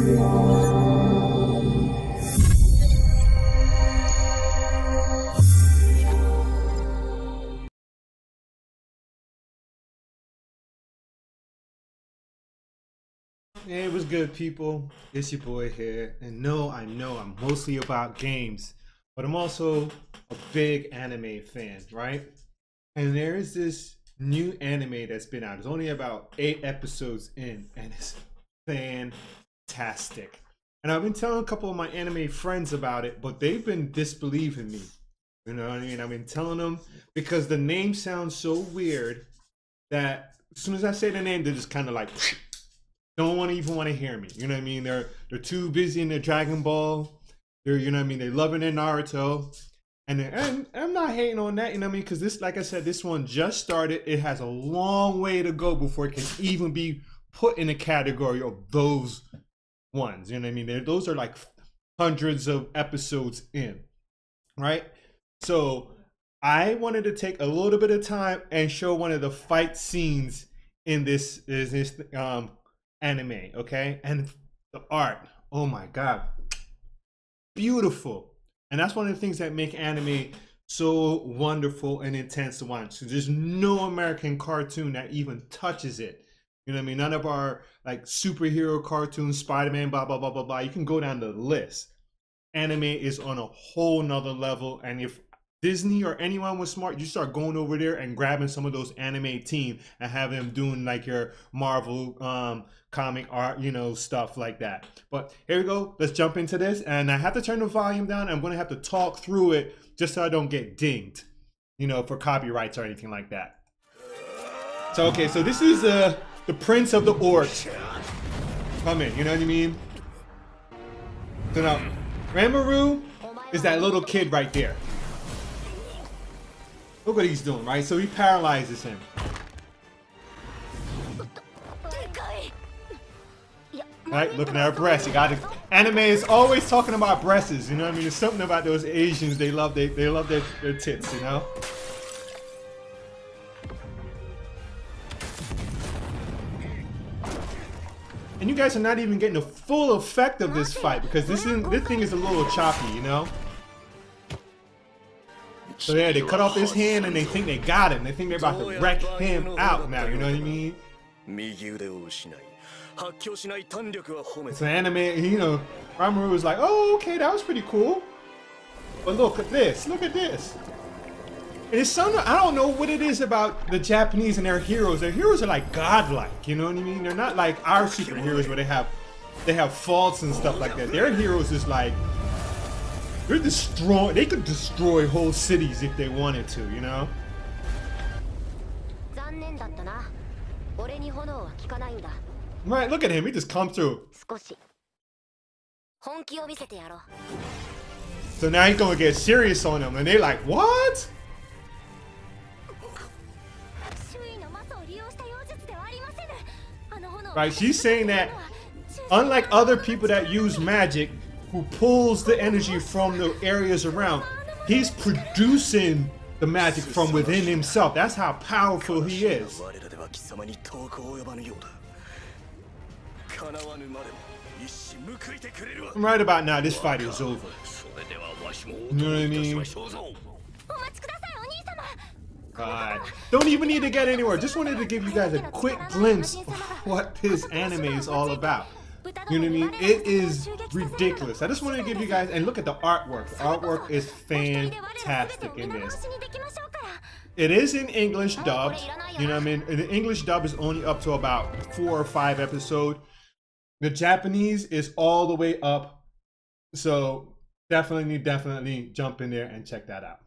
Hey, it was good, people. It's your boy here. And no, I know I'm mostly about games, but I'm also a big anime fan, right? And there is this new anime that's been out. It's only about eight episodes in, and it's fantastic. And I've been telling a couple of my anime friends about it, but they've been disbelieving me. You know what I mean? I've been telling them because the name sounds so weird that as soon as I say the name, they're just kind of like, don't want to even want to hear me. You know what I mean? They're they're too busy in their Dragon Ball. They're you know what I mean. They're loving their Naruto, and, and I'm not hating on that. You know what I mean? Because this, like I said, this one just started. It has a long way to go before it can even be put in a category of those ones. You know what I mean? They're, those are like hundreds of episodes in, right? So I wanted to take a little bit of time and show one of the fight scenes in this is this um anime, okay? And the art, oh my god, beautiful. And that's one of the things that make anime so wonderful and intense to watch. So there's no American cartoon that even touches it. You know what I mean? None of our like superhero cartoons, Spider-Man, blah blah blah blah blah. You can go down the list. Anime is on a whole nother level. And if Disney or anyone was smart, you start going over there and grabbing some of those anime team and have them doing like your Marvel um, comic art, you know, stuff like that. But here we go. Let's jump into this. And I have to turn the volume down. I'm going to have to talk through it just so I don't get dinged, you know, for copyrights or anything like that. So, okay, so this is uh, the Prince of the Orcs. Come in, you know what I mean? So now, Rimuru is that little kid right there. Look what he's doing, right? So he paralyzes him. Right, looking at her breasts. You got to. Anime is always talking about breasts. You know what I mean? There's something about those Asians. They love they they love their, their tits. You know. And you guys are not even getting the full effect of this fight because this is this thing is a little choppy. You know. So yeah, they cut off his hand and they think they got him. They think they're about to wreck him out now, you know what I mean? It's an anime, you know, Rimuru was like, oh, okay, that was pretty cool. But look at this, look at this. And it's some I don't know what it is about the Japanese and their heroes. Their heroes are like godlike, you know what I mean? They're not like our superheroes where they have they have faults and stuff like that. Their heroes is like they're destroy. They could destroy whole cities if they wanted to, you know. Right, look at him. He just comes through. So now he's gonna get serious on them, and they're like, "What?" Right, she's saying that unlike other people that use magic, who pulls the energy from the areas around. He's producing the magic from within himself. That's how powerful he is. Right about now, this fight is over. You know what I mean? God. Don't even need to get anywhere. Just wanted to give you guys a quick glimpse of what this anime is all about. You know what I mean? It is ridiculous. I just wanted to give you guys and look at the artwork. The artwork is fantastic in this. It is in English dubbed. You know what I mean? The English dub is only up to about four or five episodes. The Japanese is all the way up. So definitely, definitely jump in there and check that out.